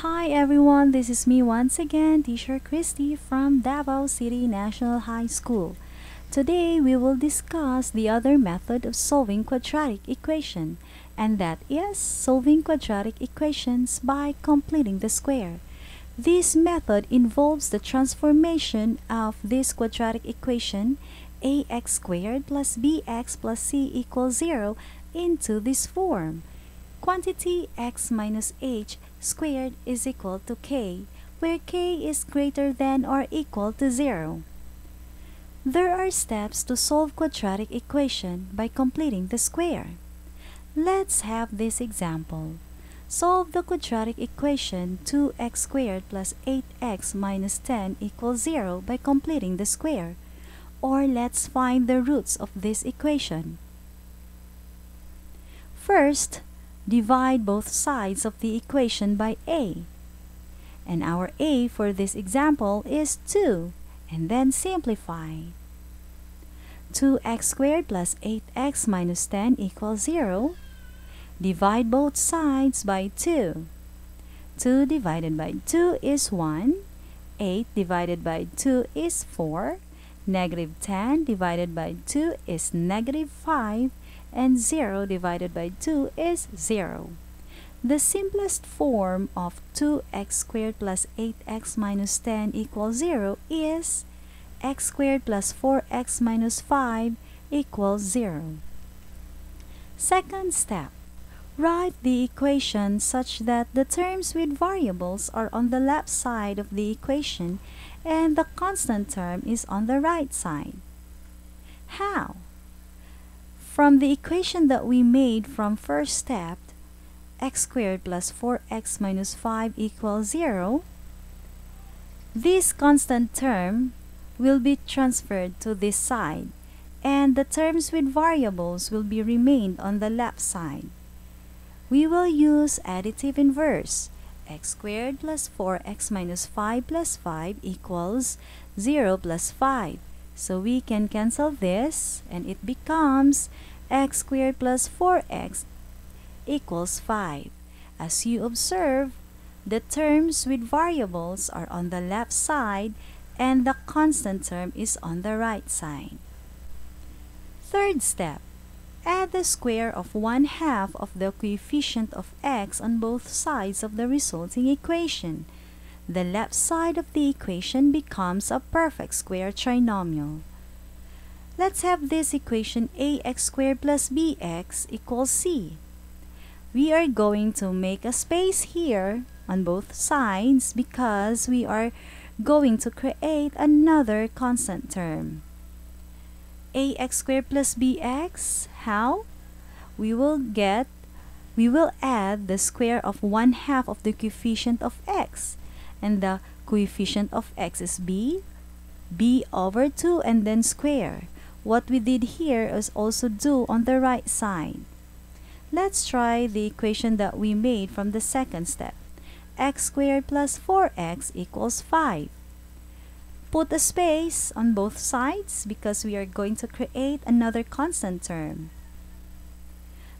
Hi everyone, this is me once again, Teacher Kristy from Davao City National High School. Today we will discuss the other method of solving quadratic equation, and that is solving quadratic equations by completing the square. This method involves the transformation of this quadratic equation ax squared plus bx plus c equals 0 into this form. Quantity x minus h squared is equal to k, where k is greater than or equal to 0. There are steps to solve quadratic equation by completing the square. Let's have this example. Solve the quadratic equation 2x squared plus 8x minus 10 equals 0 by completing the square. Or let's find the roots of this equation. First, divide both sides of the equation by a. And our a for this example is 2, and then simplify. 2x squared plus 8x minus 10 equals 0. Divide both sides by 2. 2 divided by 2 is 1. 8 divided by 2 is 4. Negative 10 divided by 2 is negative 5 and 0 divided by 2 is 0. The simplest form of 2x squared plus 8x minus 10 equals 0 is x squared plus 4x minus 5 equals 0. Second step. Write the equation such that the terms with variables are on the left side of the equation and the constant term is on the right side. How? From the equation that we made from first step, x squared plus 4x minus 5 equals 0, this constant term will be transferred to this side, and the terms with variables will be remained on the left side. We will use additive inverse. x squared plus 4x minus 5 plus 5 equals 0 plus 5. So we can cancel this and it becomes x squared plus 4x equals 5. As you observe, the terms with variables are on the left side and the constant term is on the right side. Third step, add the square of 1 half of the coefficient of x on both sides of the resulting equation. The left side of the equation becomes a perfect square trinomial. Let's have this equation ax squared plus bx equals c. We are going to make a space here on both sides because we are going to create another constant term. ax squared plus bx, how? We will get, we will add the square of 1 half of the coefficient of x and the coefficient of x is b, b over 2 and then square. What we did here is also do on the right side. Let's try the equation that we made from the second step. x squared plus 4x equals 5. Put a space on both sides because we are going to create another constant term.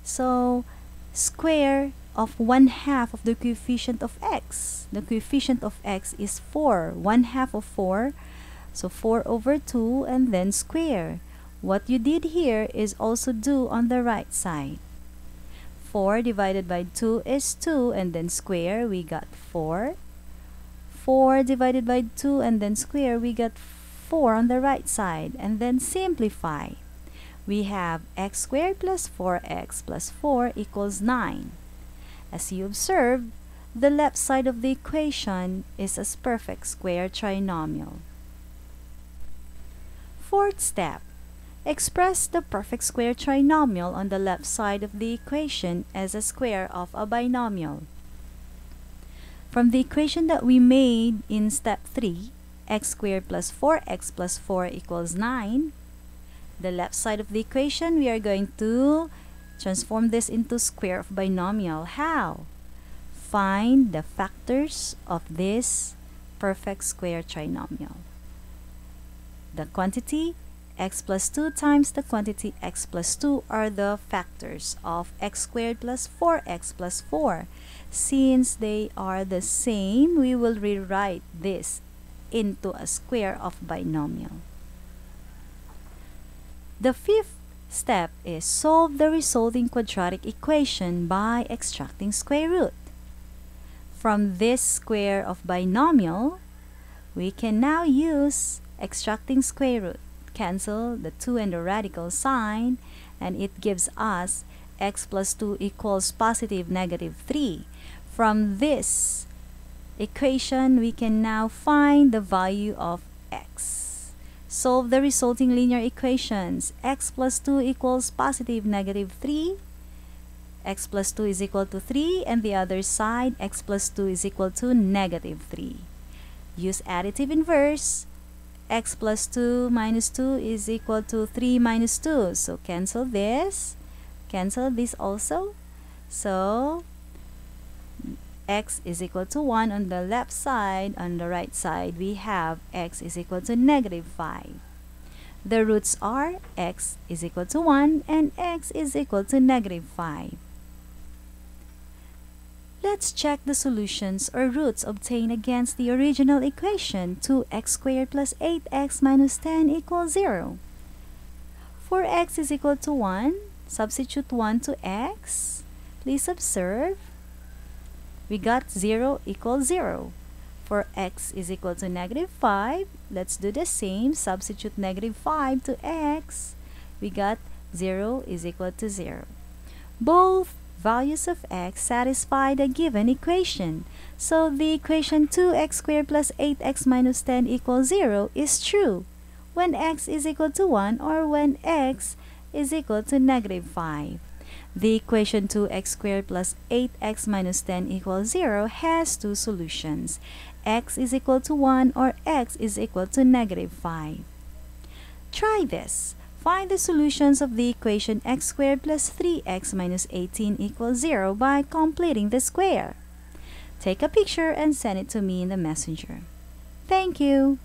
So, square of 1 half of the coefficient of x. The coefficient of x is 4. 1 half of 4. So 4 over 2 and then square. What you did here is also do on the right side. 4 divided by 2 is 2 and then square we got 4. 4 divided by 2 and then square we got 4 on the right side and then simplify. We have x squared plus 4x plus 4 equals 9. As you observe, the left side of the equation is a perfect square trinomial. Fourth step. Express the perfect square trinomial on the left side of the equation as a square of a binomial. From the equation that we made in step 3, x squared plus 4x plus 4 equals 9, the left side of the equation, we are going to transform this into square of binomial. How? Find the factors of this perfect square trinomial. The quantity x plus 2 times the quantity x plus 2 are the factors of x squared plus 4x plus 4. Since they are the same, we will rewrite this into a square of binomial. The fifth step is solve the resulting quadratic equation by extracting square root. From this square of binomial, we can now use extracting square root. Cancel the 2 and the radical sign and it gives us x plus 2 equals positive negative 3. From this equation, we can now find the value of x. Solve the resulting linear equations. x plus 2 equals positive negative 3. x plus 2 is equal to 3 and the other side x plus 2 is equal to negative 3. Use additive inverse. x plus 2 minus 2 is equal to 3 minus 2. So cancel this. Cancel this also. So x is equal to 1 on the left side. On the right side, we have x is equal to negative 5. The roots are x is equal to 1 and x is equal to negative 5. Let's check the solutions or roots obtained against the original equation 2x squared plus 8x minus 10 equals 0. For x is equal to 1, substitute 1 to x. Please observe we got 0 equals 0. For x is equal to negative 5, let's do the same. Substitute negative 5 to x. We got 0 is equal to 0. Both values of x satisfy the given equation. So the equation 2x squared plus 8x minus 10 equals 0 is true when x is equal to 1 or when x is equal to negative 5. The equation 2x squared plus 8x minus 10 equals 0 has two solutions. x is equal to 1 or x is equal to negative 5. Try this. Find the solutions of the equation x squared plus 3x minus 18 equals 0 by completing the square. Take a picture and send it to me in the messenger. Thank you.